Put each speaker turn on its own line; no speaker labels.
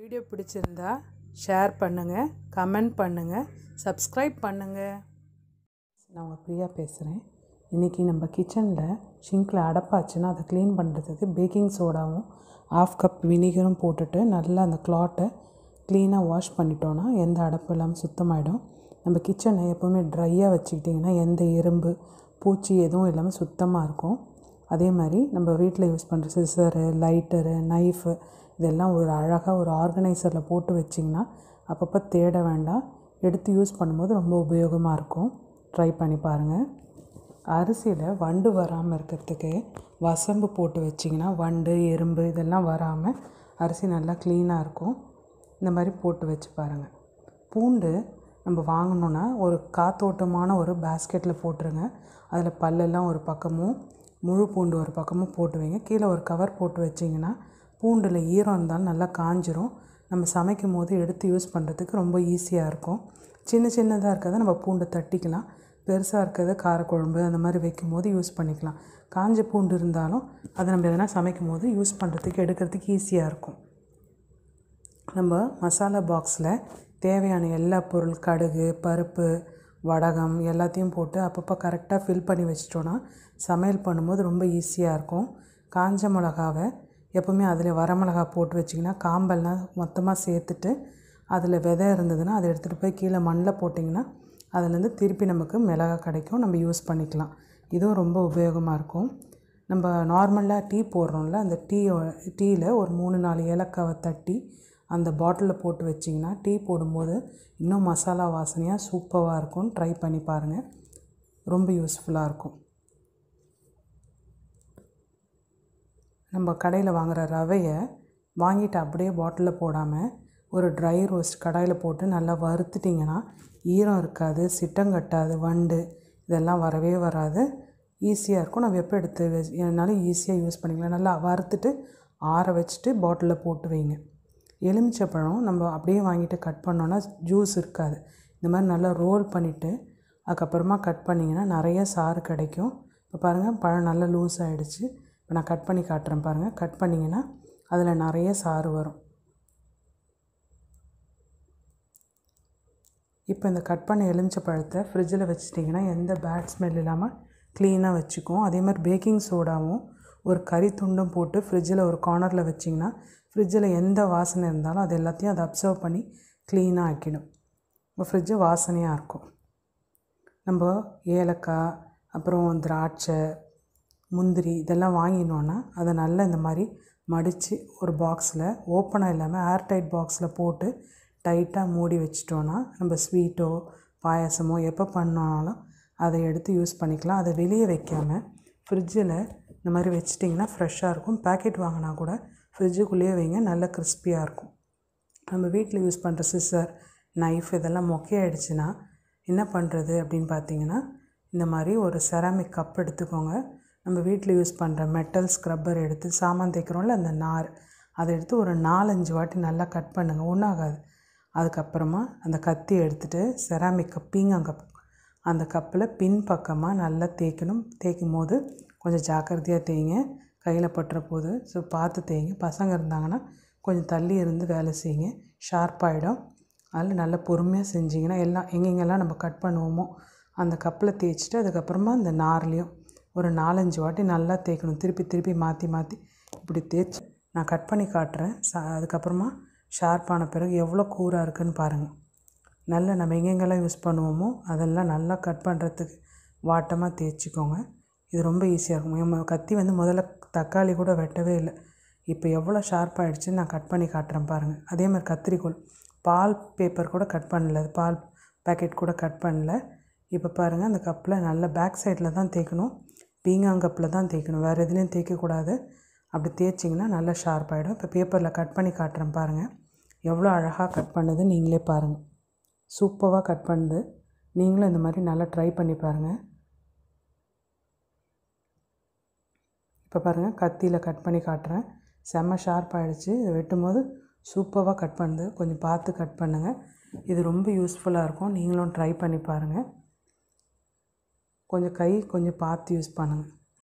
Video பிடிச்சிருந்தா share பண்ணுங்கள் comment பண்ணுங்கள் சப்ஸ்கிரைப் பண்ணுங்கள் நான் உங்கள் பிரியா பேசுகிறேன் இன்றைக்கி நம்ம கிச்சனில் ஷிங்கில் அடப்பாச்சுன்னா அதை க்ளீன் பண்ணுறதுக்கு பேக்கிங் சோடாவும் ஆஃப் கப் வினிகரும் போட்டுட்டு நல்லா அந்த கிளாட்டை க்ளீனாக வாஷ் பண்ணிட்டோன்னா எந்த அடப்பும் இல்லாமல் சுத்தமாயிடும். நம்ம கிச்சனை எப்போவுமே ட்ரையாக வச்சுக்கிட்டிங்கன்னா எந்த எறும்பு பூச்சி எதுவும் இல்லாமல் சுத்தமாக இருக்கும். அதே மாதிரி நம்ம வீட்டில் யூஸ் பண்ணுற சிசரு லைட்டரு நைஃபு இதெல்லாம் ஒரு அழகாக ஒரு ஆர்கனைசரில் போட்டு வச்சிங்கன்னா அப்பப்போ தேட வேண்டாம். எடுத்து யூஸ் பண்ணும்போது ரொம்ப உபயோகமாக இருக்கும். ட்ரை பண்ணி பாருங்கள் அரிசியில் வண்டு வராமல் இருக்கிறதுக்கு வசம்பு போட்டு வச்சிங்கன்னா வண்டு எறும்பு இதெல்லாம் வராமல் அரிசி நல்லா க்ளீனாக இருக்கும். இந்த மாதிரி போட்டு வச்சு பாருங்கள் பூண்டு நம்ம வாங்கினோன்னா ஒரு காத்தோட்டமான ஒரு பேஸ்கெட்டில் போட்டுருங்க. அதில் பல்லெல்லாம் ஒரு பக்கமும் முழு பூண்டு ஒரு பக்கமும் போட்டு வைங்க. கீழே ஒரு கவர் போட்டு வச்சிங்கன்னா பூண்டில் ஈரம் இருந்தாலும் நல்லா காஞ்சிரும். நம்ம சமைக்கும் போது எடுத்து யூஸ் பண்ணுறதுக்கு ரொம்ப ஈஸியாக இருக்கும். சின்ன சின்னதாக இருக்கிறத நம்ம பூண்டை தட்டிக்கலாம். பெருசாக இருக்கிறத காரக்குழம்பு அந்த மாதிரி வைக்கும் போது யூஸ் பண்ணிக்கலாம். காஞ்ச பூண்டு இருந்தாலும் அதை நம்ம எதனா சமைக்கும் போது யூஸ் பண்ணுறதுக்கு எடுக்கிறதுக்கு ஈஸியாக இருக்கும். நம்ம மசாலா பாக்ஸில் தேவையான எல்லா பொருள் கடுகு பருப்பு வடகம் எல்லாத்தையும் போட்டு அப்பப்போ கரெக்டாக ஃபில் பண்ணி வச்சிட்டோன்னா சமையல் பண்ணும்போது ரொம்ப ஈஸியாக இருக்கும். காஞ்ச மிளகாவை எப்போவுமே அதில் வரமிளகா போட்டு வச்சிங்கன்னா காம்பெல்லாம் மொத்தமாக சேர்த்துட்டு அதில் விதை இருந்ததுன்னா அதை எடுத்துகிட்டு போய் கீழே மண்ணில் போட்டிங்கன்னா அதுலேருந்து திருப்பி நமக்கு மிளகா கிடைக்கும். நம்ம யூஸ் பண்ணிக்கலாம். இதுவும் ரொம்ப உபயோகமாக இருக்கும். நம்ம நார்மலாக டீ போடுறோம்ல அந்த டீ டீயில் ஒரு மூணு நாலு ஏலக்காவை தட்டி அந்த பாட்டிலில் போட்டு வச்சிங்கன்னா டீ போடும்போது இன்னும் மசாலா வாசனையாக சூப்பராக இருக்கும் ட்ரை பண்ணி பாருங்கள் ரொம்ப யூஸ்ஃபுல்லாக இருக்கும். நம்ம கடையில் வாங்குகிற ரவையை வாங்கிட்டு அப்படியே பாட்டிலில் போடாமல் ஒரு ட்ரை ரோஸ்ட் கடாயில் போட்டு நல்லா வறுத்துட்டிங்கன்னா ஈரம் இருக்காது சிட்டம் கட்டாது வண்டு இதெல்லாம் வரவே வராது. ஈஸியாக இருக்கும். நம்ம எப்போ எடுத்து என்னாலும் ஈஸியாக யூஸ் பண்ணிக்கலாம். நல்லா வறுத்துட்டு ஆற வச்சுட்டு பாட்டிலில் போட்டு வைங்க. எலுமிச்சப்பழம் நம்ம அப்படியே வாங்கிட்டு கட் பண்ணோன்னா ஜூஸ் இருக்காது. இந்த மாதிரி நல்லா ரோல் பண்ணிவிட்டு அதுக்கப்புறமா கட் பண்ணிங்கன்னா நிறைய சாறு கிடைக்கும். இப்போ பாருங்கள் பழம் நல்லா லூஸ் ஆகிடுச்சு இப்போ நான் கட் பண்ணி காட்டுறேன் பாருங்கள் கட் பண்ணிங்கன்னா அதில் நிறைய சாறு வரும். இப்போ இந்த கட் பண்ண எலுமிச்சை பழத்தை ஃப்ரிட்ஜில் வச்சுட்டிங்கன்னா எந்த பேட் ஸ்மெல் இல்லாமல் க்ளீனாக வச்சுக்கும் அதே மாதிரி பேக்கிங் சோடாவும் ஒரு கறி துண்டும் போட்டு ஃப்ரிட்ஜில் ஒரு கார்னரில் வச்சிங்கன்னா ஃப்ரிட்ஜில் எந்த வாசனை இருந்தாலும் அது எல்லாத்தையும் அதை அப்சர்வ் பண்ணி க்ளீனாக ஆக்கிடும். உங்கள் ஃப்ரிட்ஜு வாசனையாக இருக்கும். நம்ம ஏலக்காய் அப்புறம் திராட்சை முந்திரி இதெல்லாம் வாங்கினோன்னா அதை நல்லா இந்த மாதிரி மடித்து ஒரு பாக்ஸில் ஓப்பனாக இல்லாமல் ஏர்டைட் பாக்ஸில் போட்டு டைட்டாக மூடி வச்சிட்டோன்னா நம்ம ஸ்வீட்டோ பாயாசமோ எப்போ பண்ணாலும் அதை எடுத்து யூஸ் பண்ணிக்கலாம். அதை வெளியே வைக்காமல் ஃப்ரிட்ஜில் இந்த மாதிரி வச்சிட்டிங்கன்னா ஃப்ரெஷ்ஷாக இருக்கும். பேக்கெட் வாங்கினா கூட ஃப்ரிட்ஜுக்குள்ளேயே வைங்க நல்ல கிறிஸ்பியாக இருக்கும். நம்ம வீட்டில் யூஸ் பண்ணுற சிசர் நைஃப் இதெல்லாம் மொக்கையாயிடுச்சுன்னா என்ன பண்ணுறது அப்படின்னு பார்த்தீங்கன்னா இந்த மாதிரி ஒரு செராமிக் கப் எடுத்துக்கோங்க. நம்ம வீட்டில் யூஸ் பண்ணுற மெட்டல் ஸ்க்ரப்பர் எடுத்து சாமான் தைக்கிறோம்ல அந்த நார். அதை எடுத்து ஒரு நாலஞ்சு வாட்டி நல்லா கட் பண்ணுங்கள் ஒன்றாகாது அதுக்கப்புறமா அந்த கத்தி எடுத்துகிட்டு செராமிக் கப்பிங்க அங்கே கப் அந்த கப்பில் பின் பக்கமாக நல்லா தேய்க்கணும். தேய்க்கும் போது கொஞ்சம் ஜாக்கிரதையாக தேய்ங்க. கையில் பட்டுற போது ஸோ பார்த்து தேய்ங்க. பசங்க இருந்தாங்கன்னா கொஞ்சம் தள்ளி இருந்து வேலை செய்யுங்க. ஷார்ப்பாகிடும் அதில் நல்லா பொறுமையாக செஞ்சிங்கன்னா எல்லாம் எங்கெங்கெல்லாம் நம்ம கட் பண்ணுவோமோ அந்த கப்பில் தேய்ச்சிட்டு அதுக்கப்புறமா அந்த நார்லேயும் ஒரு நாலஞ்சு வாட்டி நல்லா தேய்க்கணும். திருப்பி திருப்பி மாற்றி மாற்றி இப்படி தேய்ச்சி நான் கட் பண்ணி காட்டுறேன். சா அதுக்கப்புறமா ஷார்ப்பான பிறகு எவ்வளோ கூராக இருக்குதுன்னு பாருங்கள் நல்லா நம்ம எங்கெங்கெல்லாம் யூஸ் பண்ணுவோமோ அதெல்லாம் நல்லா கட் பண்ணுறதுக்கு வாட்டமாக தேய்ச்சிக்கோங்க. இது ரொம்ப ஈஸியாக இருக்கும். நம்ம கத்தி வந்து முதல்ல தக்காளி கூட வெட்டவே இல்லை. இப்போ எவ்வளோ ஷார்ப்பாகிடுச்சுன்னு நான் கட் பண்ணி காட்டுறேன் பாருங்கள் அதே மாதிரி கத்திரிக்கோள். பால் பேப்பர் கூட கட் பண்ணல. அது பால் பேக்கெட் கூட கட் பண்ணல. இப்போ பாருங்கள் அந்த கப்பில் நல்ல பேக் சைடில் தான் தேய்க்கணும். பீங்காங்கப்பில் தான் தேய்க்கணும். வேறு எதுலேயும் தேய்க்கக்கூடாது. அப்படி தேய்ச்சிங்கன்னா நல்லா ஷார்ப்பாகிடும் இப்போ பேப்பரில் கட் பண்ணி காட்டுறேன் பாருங்கள் எவ்வளோ அழகாக கட் பண்ணுது நீங்களே பாருங்கள் சூப்பராக கட் பண்ணுது. நீங்களும் இந்த மாதிரி நல்லா ட்ரை பண்ணி பாருங்கள் இப்போ பாருங்கள் கத்தியில் கட் பண்ணி காட்டுறேன். செம்ம ஷார்ப் ஆகிடுச்சு இதை வெட்டும் போது சூப்பராக கட் பண்ணுது. கொஞ்சம் பார்த்து கட் பண்ணுங்கள் இது ரொம்ப யூஸ்ஃபுல்லாக இருக்கும். நீங்களும் ட்ரை பண்ணி பாருங்கள் கொஞ்சம் கை கொஞ்சம் பார்த்து யூஸ் பண்ணுங்கள்